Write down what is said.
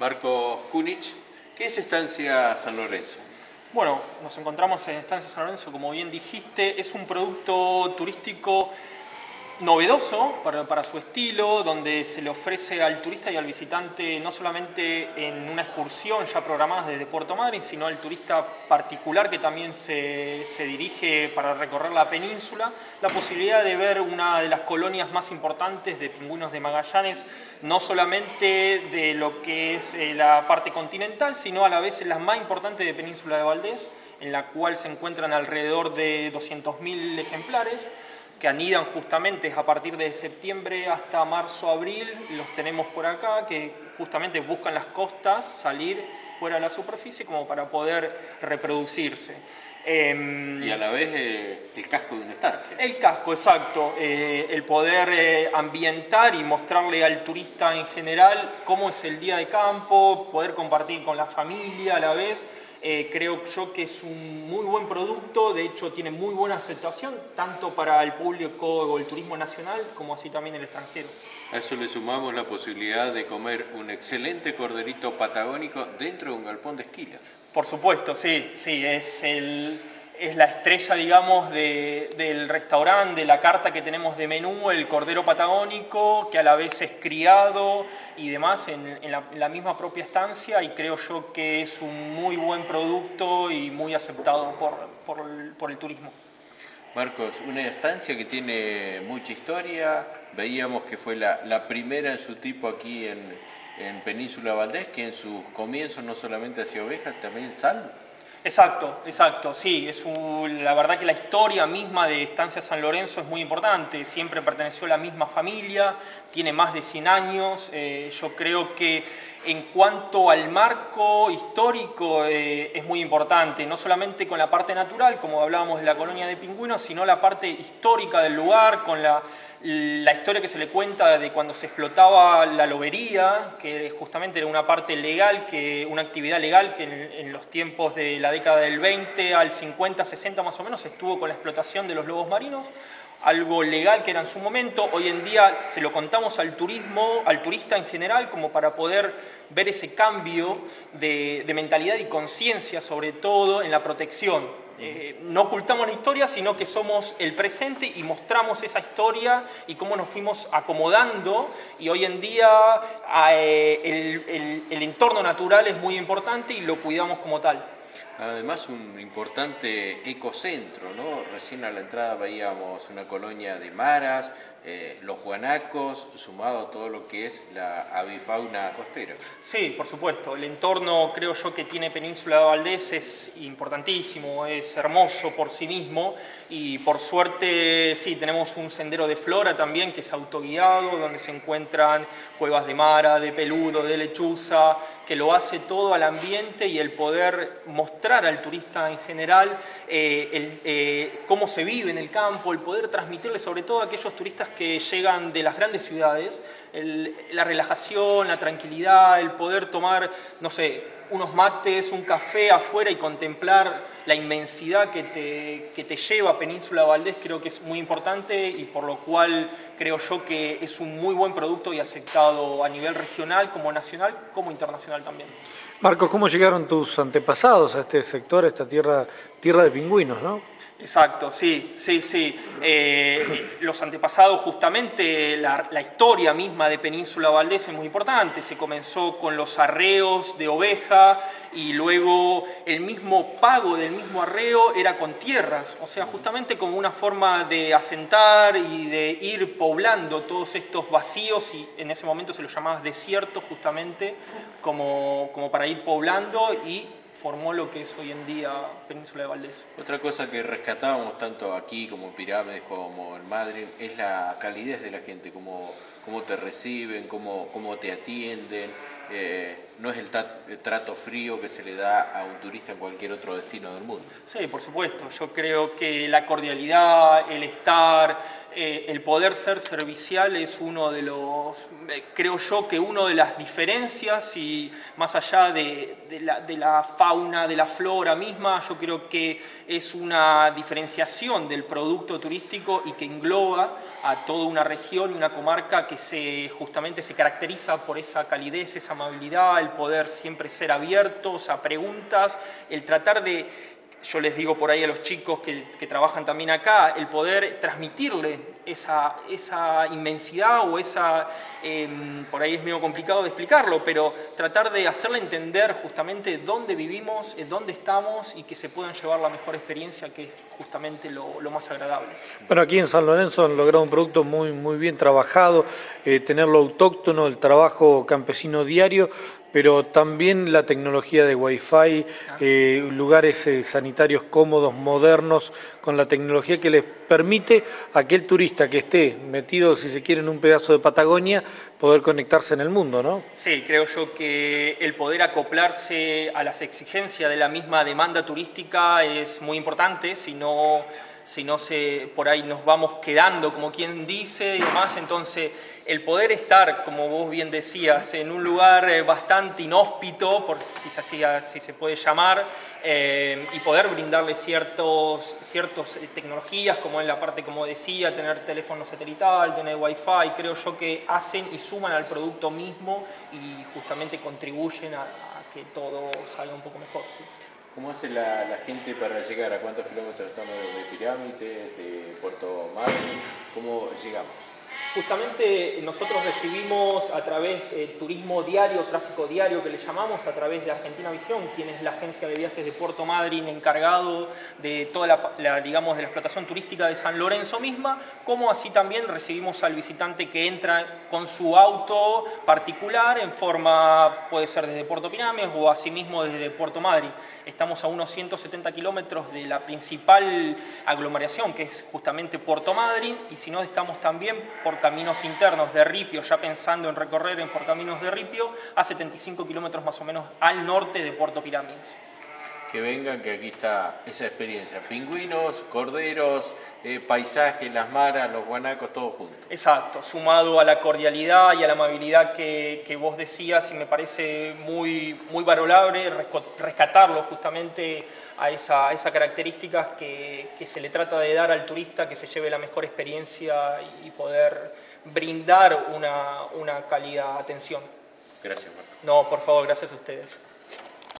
Marco Kunich, ¿qué es Estancia San Lorenzo? Bueno, nos encontramos en Estancia San Lorenzo, como bien dijiste, es un producto turístico novedoso para, su estilo, donde se le ofrece al turista y al visitante no solamente en una excursión ya programada desde Puerto Madryn, sino al turista particular que también se, dirige para recorrer la península, la posibilidad de ver una de las colonias más importantes de pingüinos de Magallanes, no solamente de lo que es eh, la parte continental, sino a la vez la más importante de Península de Valdés, en la cual se encuentran alrededor de 200.000 ejemplares que anidan justamente a partir de septiembre hasta marzo, abril, los tenemos por acá, que justamente buscan las costas salir fuera de la superficie como para poder reproducirse. Em, y a la vez eh, el casco de una estancia. El casco, exacto. Eh, el poder eh, ambientar y mostrarle al turista en general cómo es el día de campo, poder compartir con la familia a la vez. Eh, creo yo que es un muy buen producto, de hecho tiene muy buena aceptación, tanto para el público o el turismo nacional como así también el extranjero. A eso le sumamos la posibilidad de comer un excelente corderito patagónico dentro de un galpón de esquila. Por supuesto, sí, sí, es el, es la estrella, digamos, del restaurante, de la carta que tenemos de menú, el cordero patagónico, que a la vez es criado y demás en, la, misma propia estancia y creo yo que es un muy buen producto y muy aceptado por, el, turismo. Marcos, una estancia que tiene mucha historia, veíamos que fue la, primera en su tipo aquí en, en Península Valdés, que en sus comienzos no solamente hacía ovejas, también sal. Exacto, exacto, sí, es la verdad que la historia misma de Estancia San Lorenzo es muy importante, siempre perteneció a la misma familia, tiene más de 100 años, eh, yo creo que en cuanto al marco histórico eh, es muy importante, no solamente con la parte natural, como hablábamos de la colonia de pingüinos, sino la parte histórica del lugar, con la la historia que se le cuenta de cuando se explotaba la lobería, que justamente era una parte legal, que, una actividad legal que en, los tiempos de la década del 20 al 50, 60 más o menos estuvo con la explotación de los lobos marinos, algo legal que era en su momento, hoy en día se lo contamos al turismo, al turista en general, como para poder ver ese cambio de mentalidad y conciencia sobre todo en la protección. Eh, no ocultamos la historia, sino que somos el presente y mostramos esa historia y cómo nos fuimos acomodando. Y hoy en día eh, el entorno natural es muy importante y lo cuidamos como tal. Además un importante ecocentro, ¿no? Recién a la entrada veíamos una colonia de maras, eh, los guanacos, sumado a todo lo que es la avifauna costera. Sí, por supuesto. El entorno, creo yo, que tiene Península de Valdés es importantísimo, es hermoso por sí mismo y por suerte, sí, tenemos un sendero de flora también que es autoguiado, donde se encuentran cuevas de mara, de peludo, de lechuza, que lo hace todo al ambiente y el poder mostrar al turista en general eh, eh, cómo se vive en el campo, el poder transmitirle sobre todo a aquellos turistas que llegan de las grandes ciudades, la relajación, la tranquilidad, el poder tomar, no sé, unos mates, un café afuera y contemplar la inmensidad que te, que te lleva Península Valdés creo que es muy importante y por lo cual creo yo que es un muy buen producto y aceptado a nivel regional, como nacional, como internacional también. Marcos, ¿cómo llegaron tus antepasados a este sector, a esta tierra, tierra de pingüinos, no? Exacto, sí, sí, sí. Eh, los antepasados, justamente, la, historia misma de Península Valdés es muy importante. Se comenzó con los arreos de oveja y luego el mismo pago del mismo arreo era con tierras. O sea, justamente como una forma de asentar y de ir poblando todos estos vacíos y en ese momento se los llamaba desiertos justamente como, como para ir poblando y formó lo que es hoy en día Península de Valdés. Otra cosa que rescatábamos tanto aquí como Pirámides como en Madrid es la calidez de la gente, cómo, cómo te reciben, cómo, cómo te atienden. Eh, no es el, trato frío que se le da a un turista en cualquier otro destino del mundo. Sí, por supuesto. Yo creo que la cordialidad, el estar, eh, el poder ser servicial es uno de los, eh, creo yo que una de las diferencias y más allá de, la, de, la, fauna, de la flora misma, yo creo que es una diferenciación del producto turístico y que engloba a toda una región y una comarca que se, justamente se caracteriza por esa calidez, esa amabilidad, el poder siempre ser abiertos a preguntas, el tratar de yo les digo por ahí a los chicos que, trabajan también acá, el poder transmitirle esa, esa inmensidad o esa, em, por ahí es medio complicado de explicarlo, pero tratar de hacerle entender justamente dónde vivimos, dónde estamos y que se puedan llevar la mejor experiencia, que es justamente lo, más agradable. Bueno, aquí en San Lorenzo han logrado un producto muy, muy bien trabajado, eh, tenerlo autóctono, el trabajo campesino diario, pero también la tecnología de Wi-Fi, eh, lugares eh, sanitarios cómodos, modernos, con la tecnología que les permite a aquel turista que esté metido, si se quiere, en un pedazo de Patagonia, poder conectarse en el mundo, ¿no? Sí, creo yo que el poder acoplarse a las exigencias de la misma demanda turística es muy importante, si no si no se, por ahí nos vamos quedando, como quien dice, y demás. Entonces, el poder estar, como vos bien decías, en un lugar eh, bastante inhóspito, por si se, si se puede llamar, eh, y poder brindarle ciertos, ciertas eh, tecnologías, como en la parte, como decía, tener teléfono satelital, tener wifi, creo yo que hacen y suman al producto mismo y justamente contribuyen a, que todo salga un poco mejor. ¿Cómo hace la, gente para llegar? ¿A cuántos kilómetros estamos de De Puerto Madryn? ¿Cómo llegamos? Justamente nosotros recibimos a través del turismo diario, tráfico diario que le llamamos, a través de Argentina Visión, quien es la agencia de viajes de Puerto Madryn encargado de toda la, digamos, de la explotación turística de San Lorenzo misma, como así también recibimos al visitante que entra con su auto particular en forma, puede ser desde Puerto Pinames o asimismo desde Puerto Madryn. Estamos a unos 170 kilómetros de la principal aglomeración, que es justamente Puerto Madryn, y si no estamos también por caminos internos de Ripio, ya pensando en recorrer en por caminos de Ripio, a 75 kilómetros más o menos al norte de Puerto Pirámides. Que vengan, que aquí está esa experiencia. Pingüinos, corderos, eh, paisajes, las maras, los guanacos, todo junto. Exacto, sumado a la cordialidad y a la amabilidad que, que vos decías y me parece muy, muy valorable rescatarlo justamente a esa, esa característica que, que, se le trata de dar al turista, que se lleve la mejor experiencia y poder brindar una, una cálida atención. Gracias, Marco. No, por favor, gracias a ustedes.